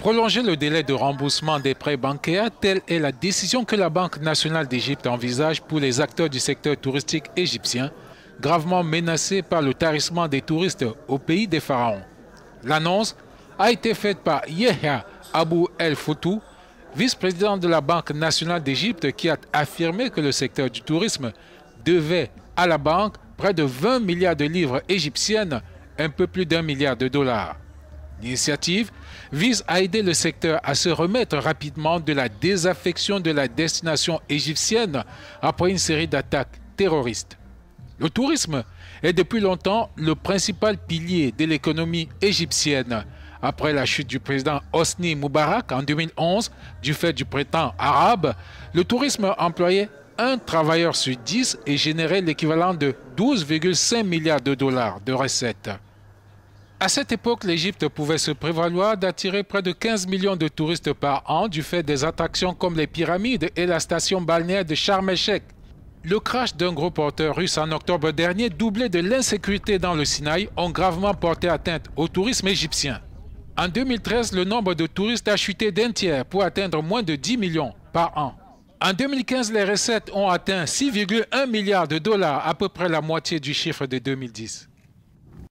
Prolonger le délai de remboursement des prêts bancaires, telle est la décision que la Banque nationale d'Égypte envisage pour les acteurs du secteur touristique égyptien, gravement menacés par le tarissement des touristes au pays des pharaons. L'annonce a été faite par Yehya Abou El Foutou, vice-président de la Banque nationale d'Égypte, qui a affirmé que le secteur du tourisme devait à la banque près de 20 milliards de livres égyptiennes, un peu plus d'un milliard de dollars. L'initiative vise à aider le secteur à se remettre rapidement de la désaffection de la destination égyptienne après une série d'attaques terroristes. Le tourisme est depuis longtemps le principal pilier de l'économie égyptienne. Après la chute du président Hosni Moubarak en 2011 du fait du printemps arabe, le tourisme employait un travailleur sur dix et générait l'équivalent de 12,5 milliards de dollars de recettes. À cette époque, l'Égypte pouvait se prévaloir d'attirer près de 15 millions de touristes par an du fait des attractions comme les pyramides et la station balnéaire de Sharm. Le crash d'un gros porteur russe en octobre dernier, doublé de l'insécurité dans le Sinaï, ont gravement porté atteinte au tourisme égyptien. En 2013, le nombre de touristes a chuté d'un tiers pour atteindre moins de 10 millions par an. En 2015, les recettes ont atteint 6,1 milliards de dollars, à peu près la moitié du chiffre de 2010.